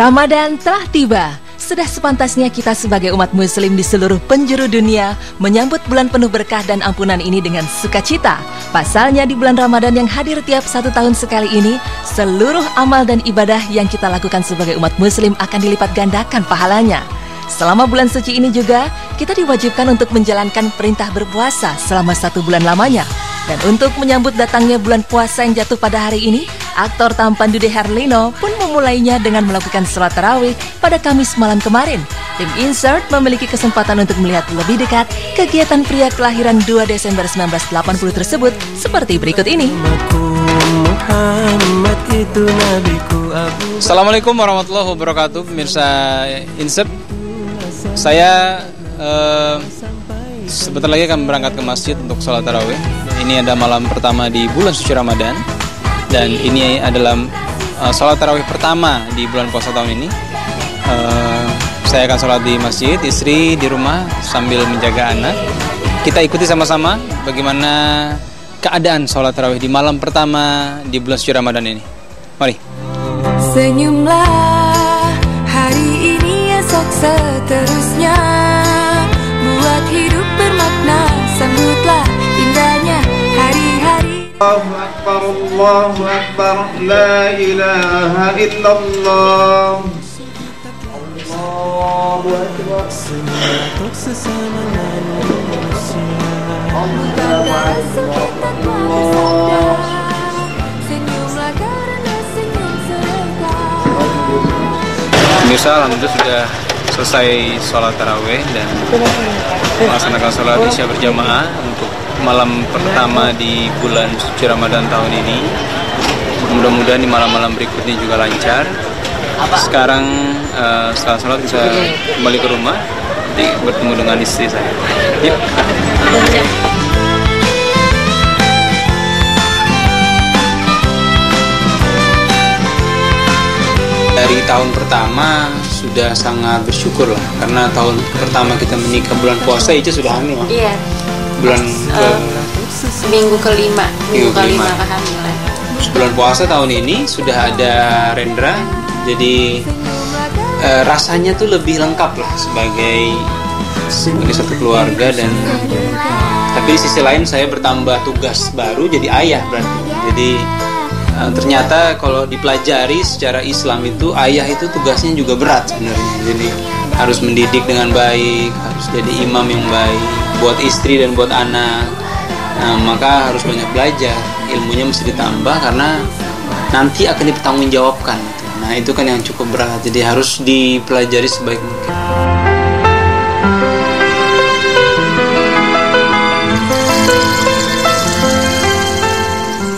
Ramadan telah tiba. Sudah sepantasnya kita sebagai umat muslim di seluruh penjuru dunia menyambut bulan penuh berkah dan ampunan ini dengan sukacita. Pasalnya di bulan Ramadan yang hadir tiap satu tahun sekali ini, seluruh amal dan ibadah yang kita lakukan sebagai umat muslim akan dilipat gandakan pahalanya. Selama bulan suci ini juga, kita diwajibkan untuk menjalankan perintah berpuasa selama satu bulan lamanya. Dan untuk menyambut datangnya bulan puasa yang jatuh pada hari ini, aktor tampan Dude Herlino pun memulainya dengan melakukan sholat tarawih pada Kamis malam kemarin. Tim Insert memiliki kesempatan untuk melihat lebih dekat kegiatan pria kelahiran 2 Desember 1980 tersebut seperti berikut ini. Assalamualaikum warahmatullahi wabarakatuh, pemirsa Insert. Saya uh, sebentar lagi akan berangkat ke masjid untuk sholat tarawih ini ada malam pertama di bulan suci Ramadan dan ini adalah eh, uh, sholat tarawih pertama di bulan puasa tahun ini. Uh, saya akan sholat di masjid, istri di rumah sambil menjaga anak. Kita ikuti sama-sama bagaimana keadaan sholat tarawih di malam pertama di bulan suci Ramadan ini. Mari. Senyumlah hari ini esok seterusnya Buat hidup bermakna sambutlah indahnya hari-hari الله أكبر لا إله إلا الله الله أكبر Pemirsa, alhamdulillah sudah selesai sholat taraweh dan melaksanakan sholat isya berjamaah untuk malam pertama di bulan suci Ramadan tahun ini. Mudah-mudahan di malam-malam berikutnya juga lancar. Sekarang uh, setelah sholat bisa kembali ke rumah, nanti bertemu dengan istri saya. Yuk. Dari tahun pertama sudah sangat bersyukur lah karena tahun pertama kita menikah bulan puasa itu sudah hamil. Iya bulan ke uh, minggu kelima minggu, kelima, kelima kehamilan bulan puasa tahun ini sudah ada Rendra. Jadi uh, rasanya tuh lebih lengkap lah sebagai sebagai satu keluarga dan tapi di sisi lain saya bertambah tugas baru jadi ayah berarti. Jadi uh, ternyata kalau dipelajari secara Islam itu ayah itu tugasnya juga berat sebenarnya. Jadi harus mendidik dengan baik harus jadi imam yang baik buat istri dan buat anak. Nah, maka harus banyak belajar. Ilmunya mesti ditambah karena nanti akan dipertanggungjawabkan. Nah itu kan yang cukup berat. Jadi harus dipelajari sebaik mungkin.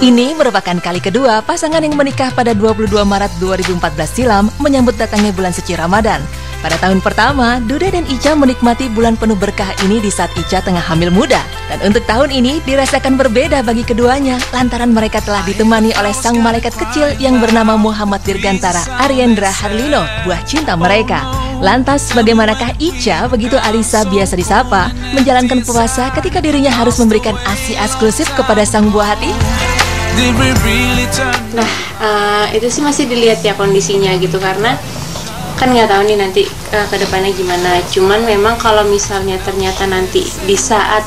Ini merupakan kali kedua pasangan yang menikah pada 22 Maret 2014 silam menyambut datangnya bulan suci Ramadan. Pada tahun pertama, Duda dan Ica menikmati bulan penuh berkah ini di saat Ica tengah hamil muda. Dan untuk tahun ini dirasakan berbeda bagi keduanya lantaran mereka telah ditemani oleh sang malaikat kecil yang bernama Muhammad Dirgantara Ariendra Harlino, buah cinta mereka. Lantas bagaimanakah Ica, begitu Alisa biasa disapa, menjalankan puasa ketika dirinya harus memberikan ASI eksklusif kepada sang buah hati? Nah, uh, itu sih masih dilihat ya kondisinya gitu karena kan nggak tahu nih nanti uh, ke depannya gimana. Cuman memang kalau misalnya ternyata nanti di saat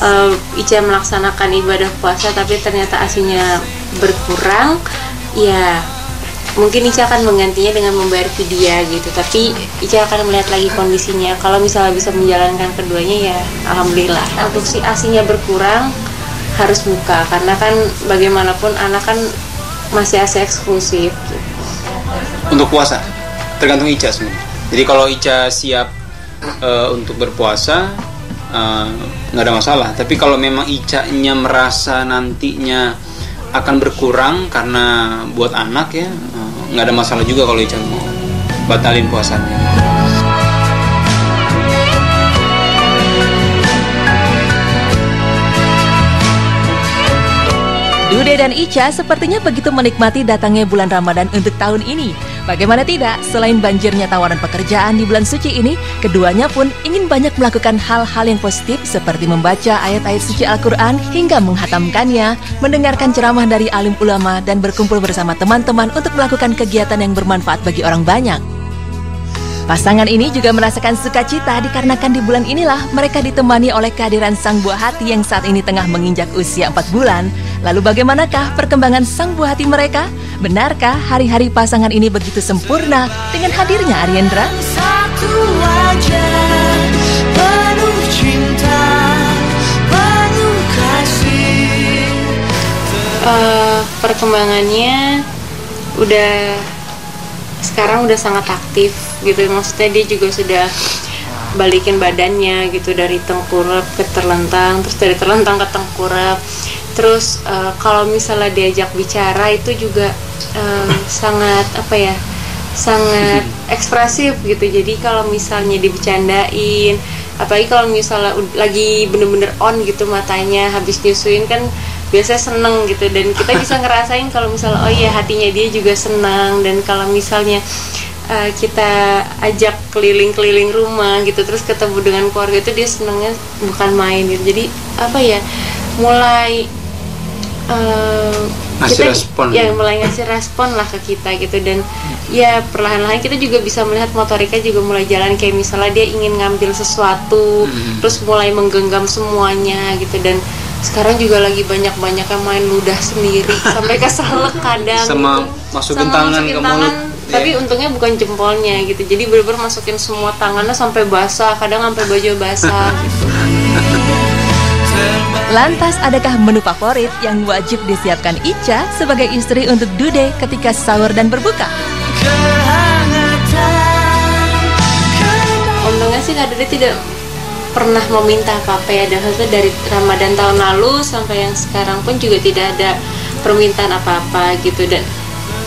uh, Ica melaksanakan ibadah puasa tapi ternyata asinya berkurang ya mungkin Ica akan menggantinya dengan membayar vidya gitu. Tapi Ica akan melihat lagi kondisinya. Kalau misalnya bisa menjalankan keduanya ya alhamdulillah. Untuk si asinya berkurang harus buka. Karena kan bagaimanapun anak kan masih asi eksklusif gitu. untuk puasa tergantung Ica sebenarnya. Jadi kalau Ica siap uh, untuk berpuasa eh, nggak uh, ada masalah. Tapi kalau memang Ica-nya merasa nantinya akan berkurang karena buat anak ya eh, nggak uh, ada masalah juga kalau Ica mau batalin puasanya. Dude dan Ica sepertinya begitu menikmati datangnya bulan Ramadan untuk tahun ini. Bagaimana tidak, selain banjirnya tawaran pekerjaan di bulan suci ini, keduanya pun ingin banyak melakukan hal-hal yang positif seperti membaca ayat-ayat suci Al-Quran hingga menghatamkannya, mendengarkan ceramah dari alim ulama, dan berkumpul bersama teman-teman untuk melakukan kegiatan yang bermanfaat bagi orang banyak. Pasangan ini juga merasakan sukacita dikarenakan di bulan inilah mereka ditemani oleh kehadiran sang buah hati yang saat ini tengah menginjak usia 4 bulan. Lalu bagaimanakah perkembangan sang buah hati mereka? Benarkah hari-hari pasangan ini begitu sempurna dengan hadirnya Ariendra? Satu wajah penuh cinta, penuh kasih. Eh, perkembangannya udah sekarang udah sangat aktif gitu maksudnya dia juga sudah balikin badannya gitu dari tengkurap ke terlentang terus dari terlentang ke tengkurap terus eh, kalau misalnya diajak bicara itu juga sangat apa ya sangat ekspresif gitu. Jadi kalau misalnya dibecandain apalagi kalau misalnya lagi bener-bener on gitu matanya habis nyusuin kan biasanya seneng gitu. Dan kita bisa ngerasain kalau misalnya oh iya hatinya dia juga senang. Dan kalau misalnya uh, kita ajak keliling-keliling rumah gitu terus ketemu dengan keluarga itu dia senangnya bukan main gitu. Jadi apa ya mulai uh, Ngasih respon. ya mulai ngasih respon lah ke kita gitu dan ya perlahan-lahan kita juga bisa melihat motorika juga mulai jalan kayak misalnya dia ingin ngambil sesuatu Hmm. terus mulai menggenggam semuanya gitu dan sekarang juga lagi banyak-banyak yang main ludah sendiri sampai keselak kadang Sama gitu. masukin Sama tangan masukin ke tangan, mulut, tapi iya. untungnya bukan jempolnya gitu jadi bener-bener masukin semua tangannya sampai basah kadang sampai baju basah gitu Lantas adakah menu favorit yang wajib disiapkan Ica sebagai istri untuk Dude ketika sahur dan berbuka? untungnya sih Kak Dede tidak pernah meminta apa-apa ya. Maksudnya dari Ramadan tahun lalu sampai yang sekarang pun juga tidak ada permintaan apa-apa gitu. Dan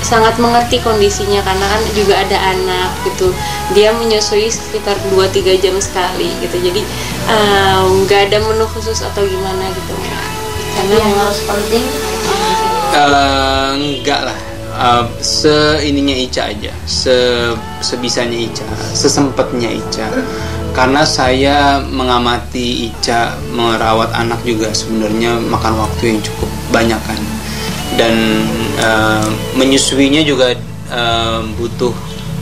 sangat mengerti kondisinya karena kan juga ada anak gitu. Dia menyusui sekitar 2-3 jam sekali gitu. Jadi eh, nggak ada menu khusus atau gimana gitu karena yang memang harus penting. Eh, enggak lah. Eh, seininya Ica aja. Se sebisanya Ica. Sesempatnya Ica. Karena saya mengamati Ica merawat anak juga sebenarnya makan waktu yang cukup banyak kan. Dan eh, menyusuinya juga eh, butuh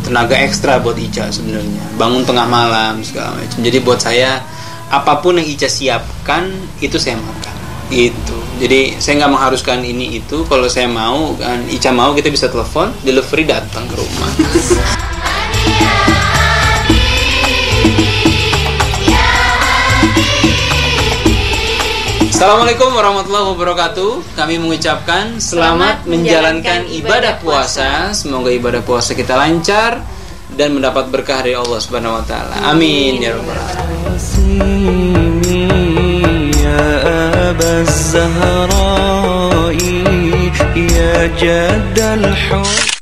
tenaga ekstra buat Ica sebenarnya. Bangun tengah malam segala macam. Jadi buat saya apa pun yang Ica siapkan itu saya makan itu jadi saya nggak mengharuskan ini itu kalau saya mau kan Ica mau kita bisa telepon delivery datang ke rumah Assalamualaikum warahmatullahi wabarakatuh. Kami mengucapkan selamat, Selamat menjalankan ibadah puasa. Semoga ibadah puasa kita lancar dan mendapat berkah dari Allah Subhanahu wa taala. Amin ya rabbal alamin. يا أبا الزهراء يا جد الحب.